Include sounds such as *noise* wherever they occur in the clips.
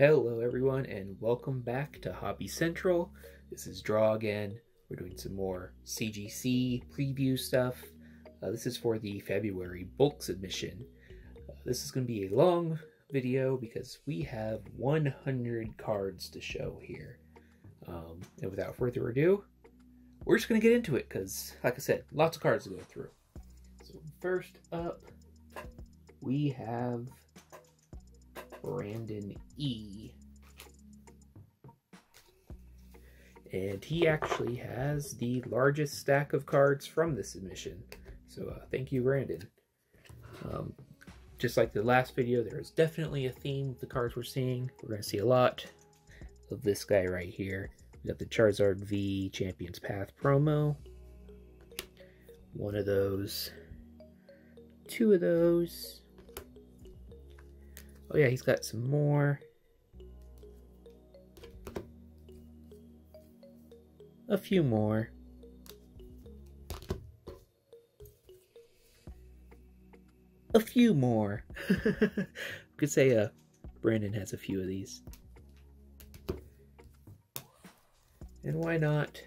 Hello everyone and welcome back to Hobby Central. This is Draw again. We're doing some more CGC preview stuff. Uh, this is for the February bulk submission. Uh, this is going to be a long video because we have 100 cards to show here. Um, and without further ado, we're just going to get into it because, like I said, lots of cards to go through. So first up, we have Brandon E. And he actually has the largest stack of cards from this submission. So uh, thank you, Brandon. Um, just like the last video, there is definitely a theme with the cards we're seeing. We're going to see a lot of this guy right here. We got the Charizard V Champions Path promo. One of those. Two of those. Oh yeah, he's got some more. A few more. A few more. *laughs* could say uh, Brandon has a few of these. And why not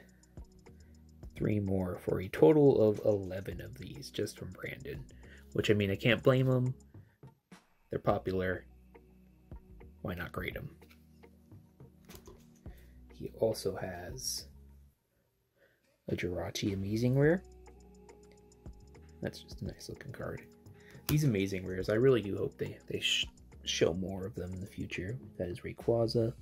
three more for a total of 11 of these just from Brandon. Which, I mean, I can't blame him. They're popular. Why not grade him? He also has a Jirachi Amazing Rare. That's just a nice looking card. These Amazing Rares, I really do hope they, they sh show more of them in the future. That is Rayquaza.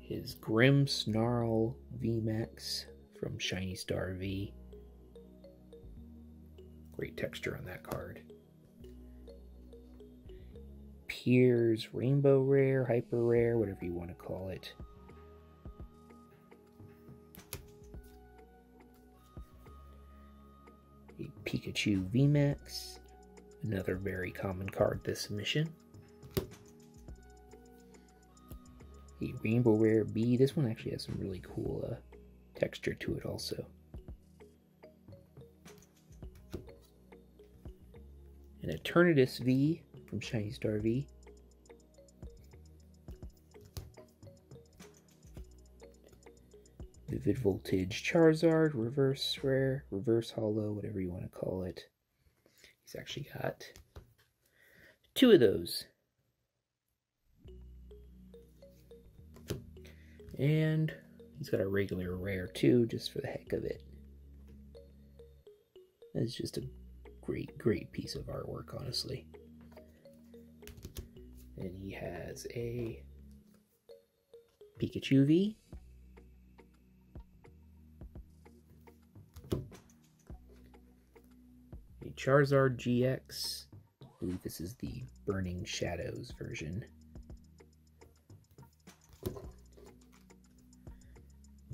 His Grimmsnarl VMAX from Shiny Star V. Great texture on that card. Piers Rainbow Rare, Hyper Rare, whatever you want to call it. A Pikachu VMAX, another very common card this mission. A Rainbow Rare Bea, this one actually has some really cool uh, texture to it also. An Eternatus V from Shiny Star V. Vivid Voltage Charizard, Reverse Rare, Reverse Hollow, whatever you want to call it. He's actually got two of those. And he's got a regular rare too, just for the heck of it. It's just a great, great piece of artwork, honestly. And he has a Pikachu V. Charizard GX. I believe this is the Burning Shadows version.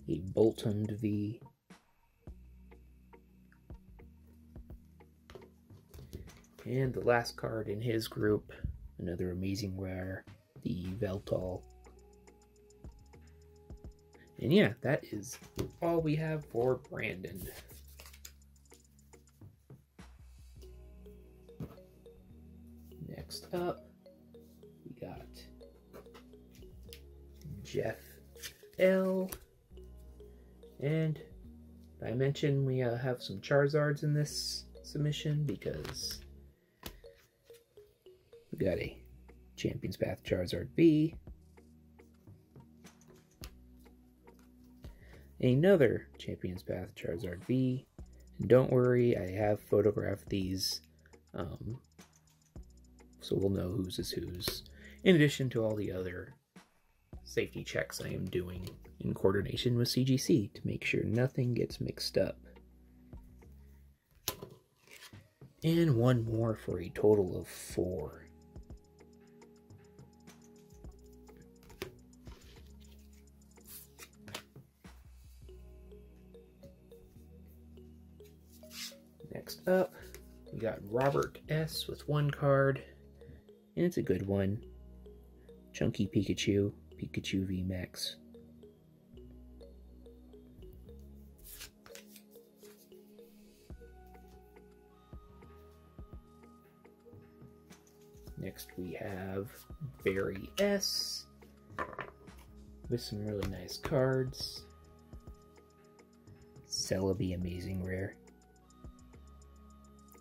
A Boltund V. And the last card in his group, another amazing rare, the Yveltal. And yeah, that is all we have for Brandon. Up, we got Jeff L. And I mentioned we uh, have some Charizards in this submission because we got a Champions Path Charizard V. Another Champions Path Charizard V. And don't worry, I have photographed these, um, so we'll know whose is whose. In addition to all the other safety checks I am doing in coordination with CGC to make sure nothing gets mixed up. And one more for a total of four. Next up, we got Robert S. with one card, and it's a good one. Chunky Pikachu, Pikachu V Max. Next we have Barry S. With some really nice cards. Celebi Amazing Rare.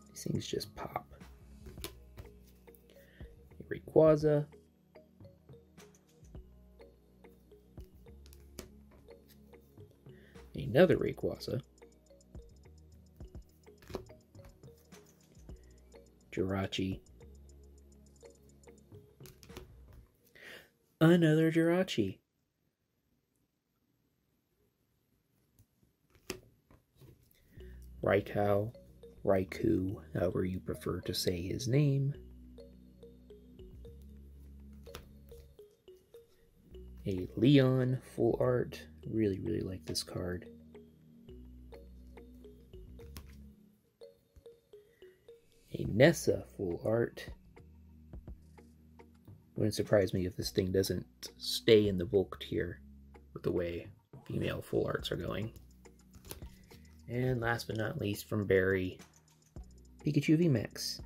These things just pop. Rayquaza. Another Rayquaza. Jirachi. Another Jirachi. Raikou, Raikou, however you prefer to say his name. A Leon full art. Really, really like this card. A Nessa full art. Wouldn't surprise me if this thing doesn't stay in the bulk tier with the way female full arts are going. And last but not least from Barry, Pikachu VMAX.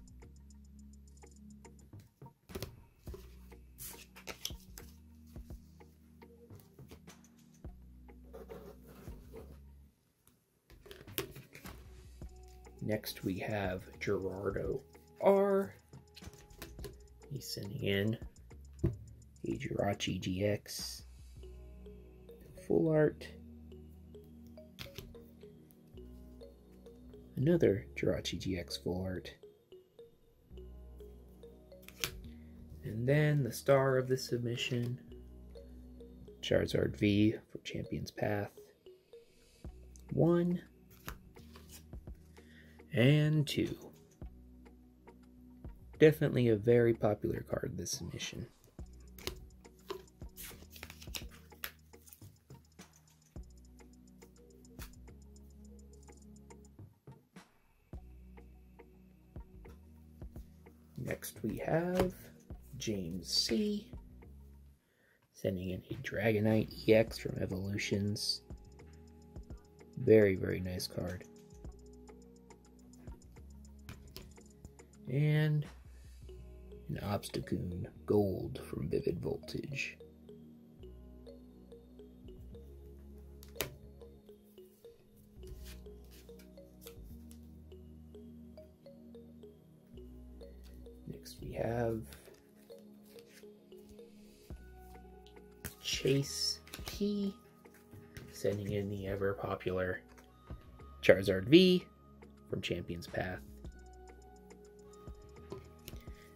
Next we have Gerardo R. He's sending in a Jirachi GX full art. Another Jirachi GX full art. And then the star of the submission, Charizard V for Champion's Path. One and two. Definitely a very popular card this submission. Next we have James C. Sending in a Dragonite EX from Evolutions. Very, very nice card. And an Obstagoon Gold from Vivid Voltage. Next we have Chase P sending in the ever popular Charizard V from Champion's Path.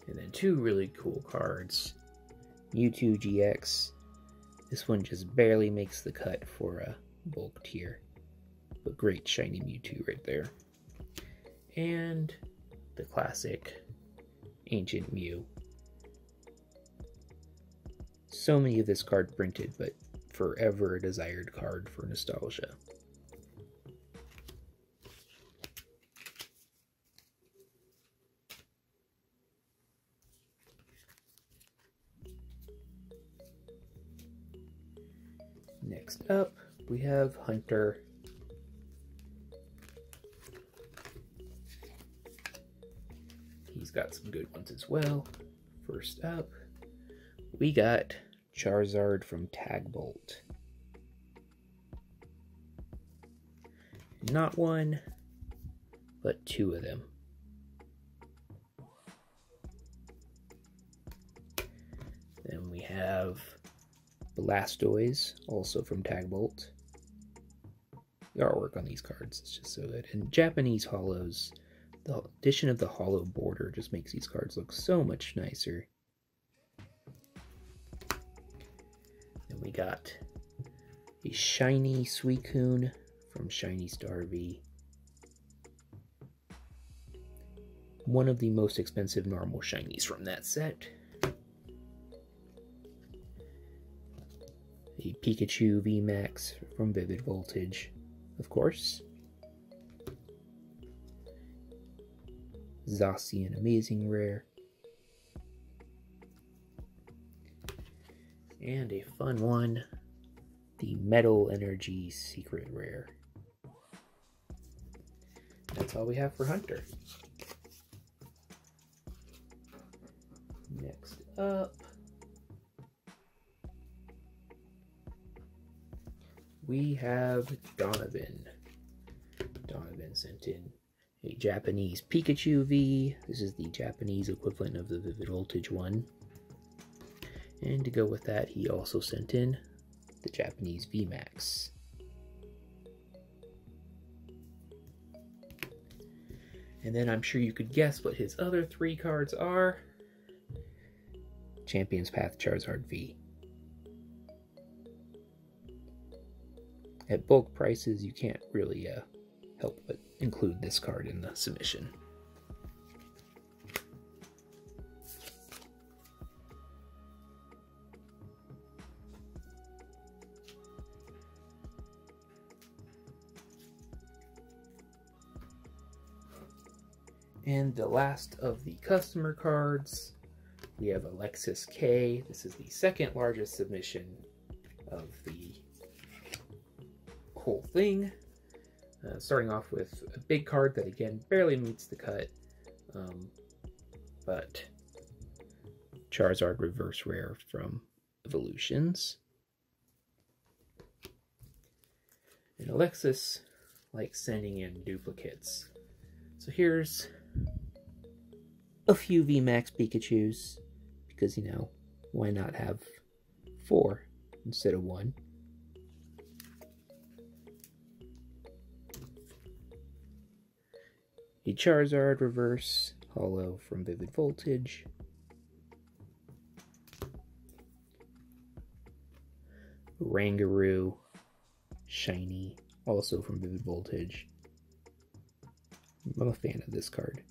And then two really cool cards. Mewtwo GX. This one just barely makes the cut for a bulk tier. But great shiny Mewtwo right there. And the classic Ancient Mew. So many of this card printed, but forever a desired card for nostalgia. Next up, we have Hunter. He's got some good ones as well. First up, we got Charizard from Tagbolt. Not one, but two of them. Then we have Blastoise, also from Tagbolt. The artwork on these cards is just so good. And Japanese hollows, the addition of the hollow border just makes these cards look so much nicer. Then we got a shiny Suicune from Shiny Star V. One of the most expensive normal shinies from that set. A Pikachu VMAX from Vivid Voltage, of course. Zacian Amazing Rare. And a fun one, the Metal Energy Secret Rare. That's all we have for Hunter. Next up, we have Donovan. Donovan sent in a Japanese Pikachu V. This is the Japanese equivalent of the Vivid Voltage one. And to go with that, he also sent in the Japanese VMAX. And then I'm sure you could guess what his other three cards are. Champion's Path Charizard V. At bulk prices, you can't really uh, help but include this card in the submission. And the last of the customer cards, we have Alexis K. This is the second largest submission whole thing. Uh, starting off with a big card that again barely meets the cut, um, but Charizard Reverse Rare from Evolutions. And Alexis likes sending in duplicates. So here's a few VMAX Pikachus, because, you know, why not have four instead of one? Charizard Reverse Hollow from Vivid Voltage. Rangaroo Shiny, also from Vivid Voltage. I'm a fan of this card.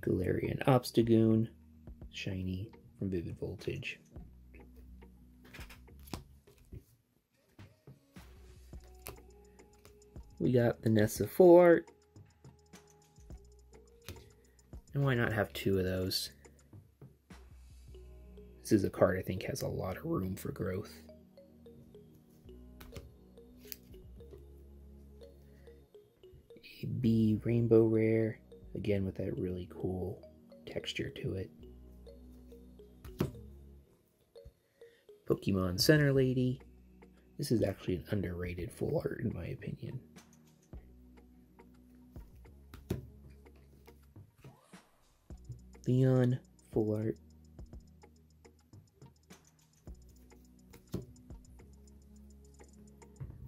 Galarian Obstagoon, shiny from Vivid Voltage. We got the Nessa Full Art. And why not have two of those? This is a card I think has a lot of room for growth. A Bea Rainbow Rare. Again, with that really cool texture to it. Pokemon Center Lady. This is actually an underrated full art in my opinion. Leon full art.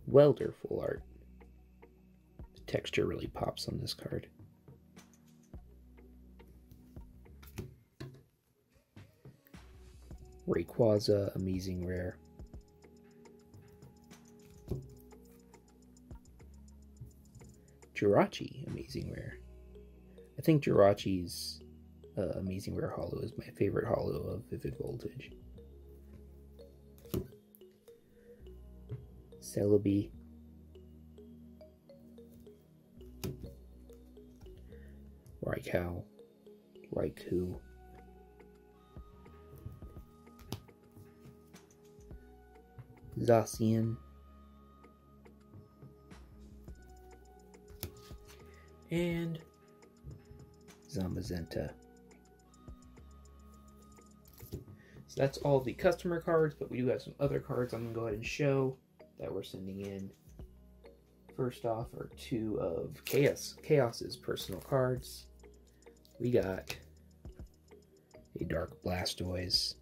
Welder full art. The texture really pops on this card. Rayquaza, Amazing Rare. Jirachi, Amazing Rare. I think Jirachi's uh, Amazing Rare Hollow is my favorite hollow of Vivid Voltage. Celebi. Raikou. Raikou. Zacian. And Zamazenta. So that's all the customer cards, but we do have some other cards I'm going to go ahead and show that we're sending in. First off are two of Chaos Chaos's personal cards. We got a Dark Blastoise,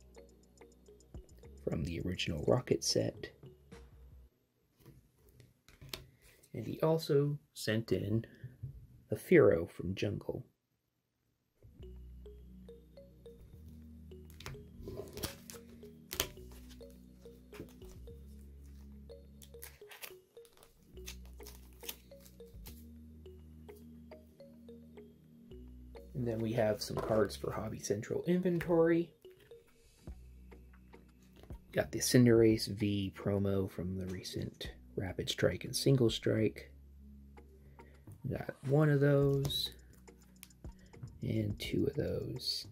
from the original Rocket set. And he also sent in a Fearow from Jungle. And then we have some cards for Hobby Central inventory. Got the Cinderace V promo from the recent Rapid Strike and Single Strike. Got one of those and two of those.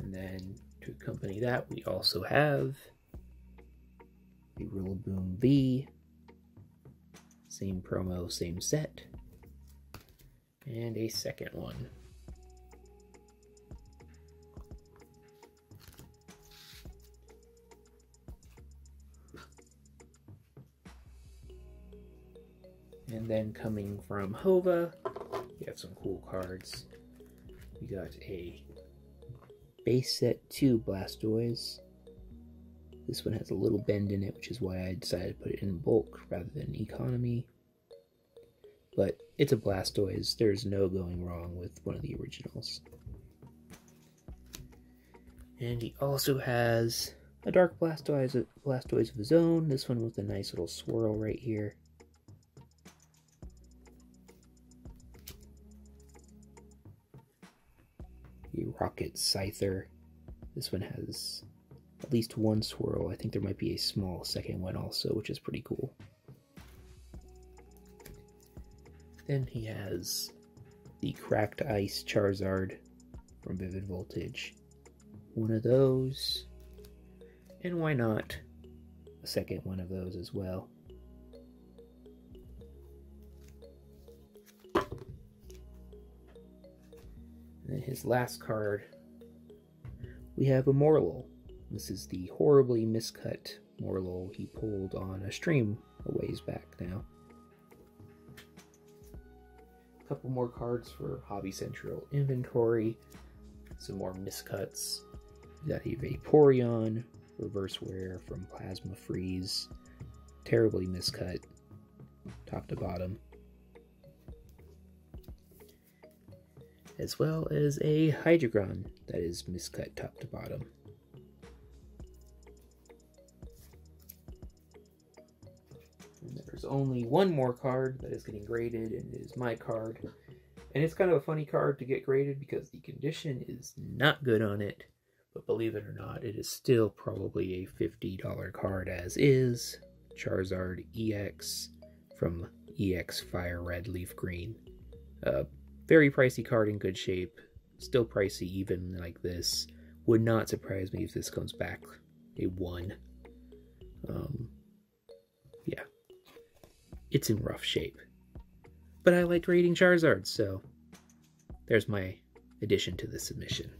And then to accompany that, we also have the Rillaboom V. Same promo, same set. And a second one. And then coming from Hova, we have some cool cards. We got a base set 2 Blastoise. This one has a little bend in it, which is why I decided to put it in bulk rather than economy. But it's a Blastoise. There's no going wrong with one of the originals. And he also has a Dark Blastoise, Blastoise of his own. This one with a nice little swirl right here. The Rocket Scyther. This one has at least one swirl. I think there might be a small second one also, which is pretty cool. Then he has the Cracked Ice Charizard from Vivid Voltage. One of those. And why not a second one of those as well? And then his last card, we have a Morelull. This is the horribly miscut Morelull he pulled on a stream a ways back now couple more cards for Hobby Central inventory. Some more miscuts. We got a Vaporeon, reverse wear from Plasma Freeze. Terribly miscut, top to bottom. As well as a Hydreigon that is miscut top to bottom. There's only one more card that is getting graded, and it is my card. And it's kind of a funny card to get graded because the condition is not good on it. But believe it or not, it is still probably a $50 card as is. Charizard EX from EX Fire Red Leaf Green. Uh, very pricey card in good shape. Still pricey even like this. Would not surprise me if this comes back a 1. Um, it's in rough shape. But I like reading Charizard, so there's my addition to the submission.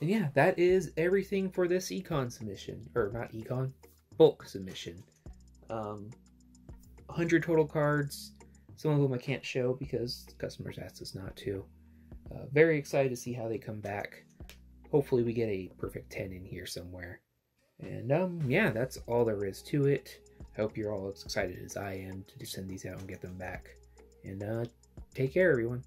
And yeah, that is everything for this econ submission. Or not econ, bulk submission. Um, 100 total cards. Some of them I can't show because customers asked us not to. Uh, very excited to see how they come back. Hopefully we get a perfect 10 in here somewhere. And um, yeah, that's all there is to it. I hope you're all as excited as I am to send these out and get them back. And uh, take care, everyone.